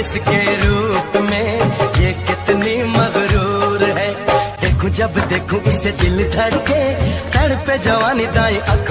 इसके रूप में ये कितनी मगरूर है। देखूँ जब देखूँ इसे दिल धड़के पे जवानी दाई अख